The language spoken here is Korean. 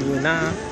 유나.